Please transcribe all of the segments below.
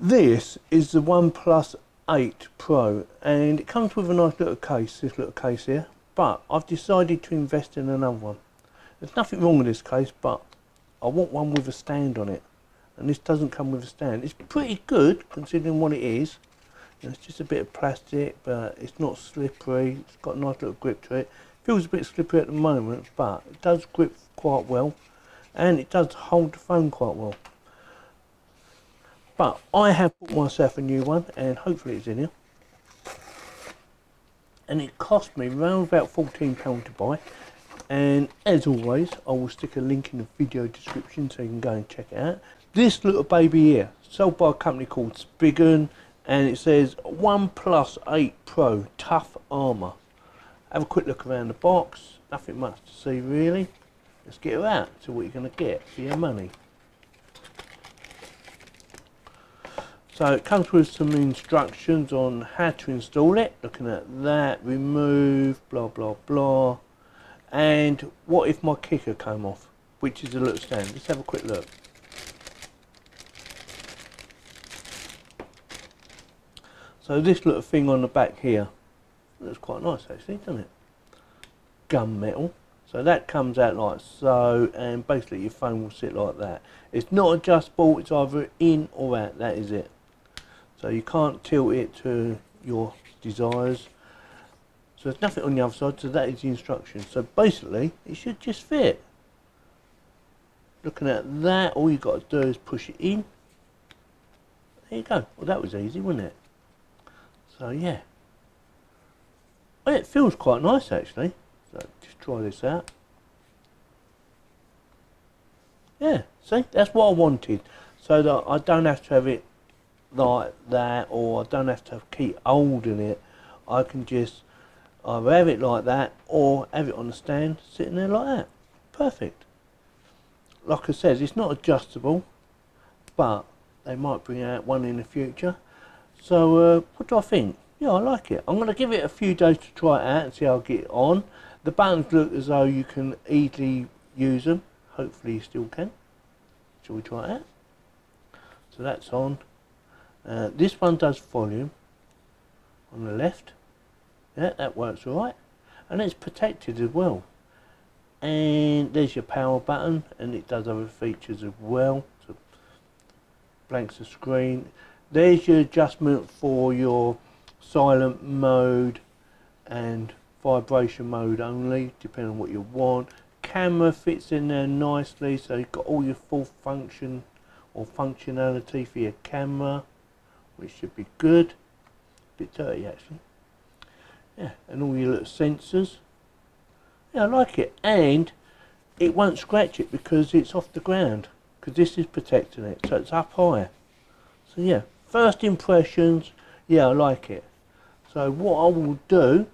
This is the OnePlus 8 Pro and it comes with a nice little case, this little case here, but I've decided to invest in another one. There's nothing wrong with this case, but I want one with a stand on it. And this doesn't come with a stand. It's pretty good considering what it is. It's just a bit of plastic, but it's not slippery. It's got a nice little grip to it. Feels a bit slippery at the moment, but it does grip quite well. And it does hold the phone quite well. But I have bought myself a new one, and hopefully it's in here. And it cost me around about £14 to buy. And as always, I will stick a link in the video description so you can go and check it out. This little baby here, sold by a company called Spigen, and it says OnePlus 8 Pro Tough Armour. Have a quick look around the box, nothing much to see really. Let's get her out, see what you're going to get for your money. So it comes with some instructions on how to install it, looking at that, remove, blah blah blah. And what if my kicker came off, which is a little stand. Let's have a quick look. So this little thing on the back here, looks quite nice actually, doesn't it? Gunmetal. So that comes out like so, and basically your phone will sit like that. It's not adjustable, it's either in or out, that is it. So you can't tilt it to your desires. So there's nothing on the other side, so that is the instruction. So basically, it should just fit. Looking at that, all you've got to do is push it in. There you go. Well, that was easy, wasn't it? So yeah. Well, it feels quite nice actually. So just try this out. Yeah, see, that's what I wanted. So that I don't have to have it like that or I don't have to keep holding it. I can just either have it like that or have it on the stand sitting there like that. Perfect. Like I said, it's not adjustable, but they might bring out one in the future. So uh, what do I think? Yeah, I like it. I'm going to give it a few days to try it out and see how I get on. The buttons look as though you can easily use them. Hopefully you still can. Shall we try it out? So that's on. Uh, this one does volume on the left. Yeah, that works alright. And it's protected as well. And there's your power button and it does other features as well. So blanks the screen. There's your adjustment for your silent mode and vibration mode only, depending on what you want. Camera fits in there nicely, so you've got all your full function or functionality for your camera which should be good. A bit dirty actually. Yeah, and all your little sensors. Yeah, I like it. And it won't scratch it because it's off the ground. Because this is protecting it, so it's up high. So yeah, first impressions, yeah, I like it. So what I will do,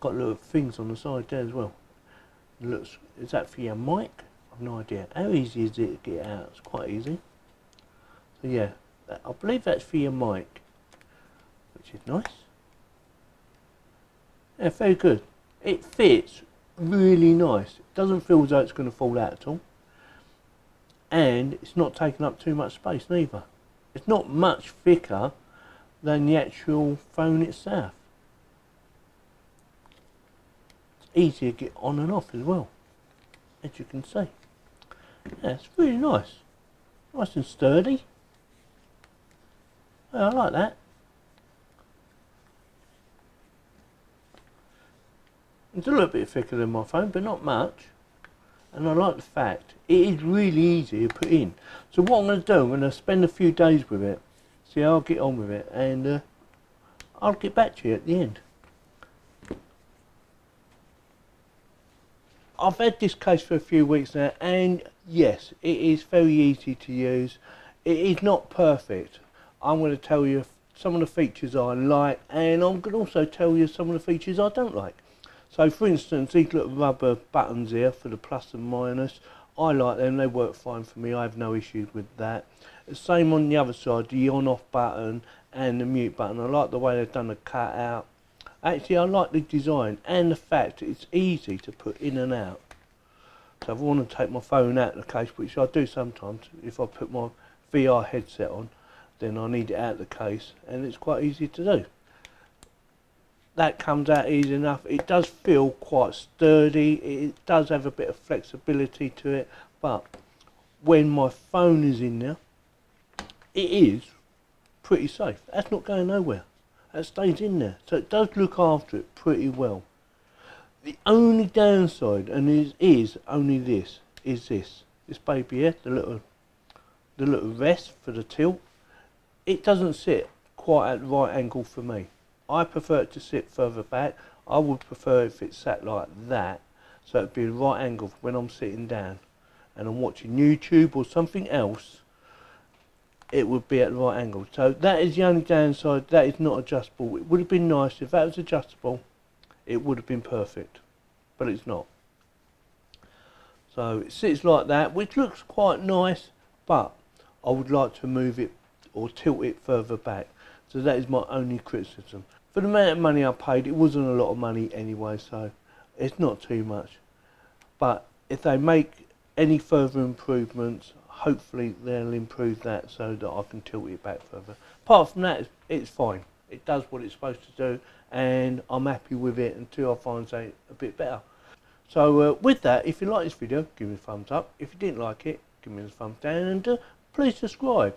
got little things on the side there as well. Looks, is that for your mic? I've no idea. How easy is it to get out? It's quite easy. So yeah, I believe that's for your mic, which is nice. Yeah, very good. It fits really nice. It doesn't feel as though it's going to fall out at all. And it's not taking up too much space neither. It's not much thicker than the actual phone itself. It's easy to get on and off as well, as you can see. Yeah, it's really nice. Nice and sturdy. I like that. It's a little bit thicker than my phone, but not much. And I like the fact it is really easy to put in. So what I'm going to do, I'm going to spend a few days with it, see how I get on with it, and uh, I'll get back to you at the end. I've had this case for a few weeks now, and yes, it is very easy to use. It is not perfect. I'm going to tell you some of the features I like and I'm going to also tell you some of the features I don't like. So for instance, these little rubber buttons here for the plus and minus, I like them, they work fine for me, I have no issues with that. Same on the other side, the on off button and the mute button, I like the way they've done the cut out. Actually I like the design and the fact it's easy to put in and out. So if I want to take my phone out of the case, which I do sometimes if I put my VR headset on, then I need it out of the case and it's quite easy to do. That comes out easy enough. It does feel quite sturdy. It does have a bit of flexibility to it, but when my phone is in there, it is pretty safe. That's not going nowhere. That stays in there. So it does look after it pretty well. The only downside, and is, is only this, is this. This baby here, the little, the little rest for the tilt. It doesn't sit quite at the right angle for me. I prefer it to sit further back. I would prefer if it sat like that, so it'd be right angle when I'm sitting down and I'm watching YouTube or something else it would be at the right angle. So that is the only downside. That is not adjustable. It would have been nice if that was adjustable. It would have been perfect, but it's not. So it sits like that, which looks quite nice, but I would like to move it or tilt it further back. So that is my only criticism. For the amount of money I paid, it wasn't a lot of money anyway, so it's not too much. But if they make any further improvements, hopefully they'll improve that so that I can tilt it back further. Apart from that, it's fine. It does what it's supposed to do and I'm happy with it until I find something a bit better. So uh, with that, if you like this video, give me a thumbs up. If you didn't like it, give me a thumbs down and uh, please subscribe.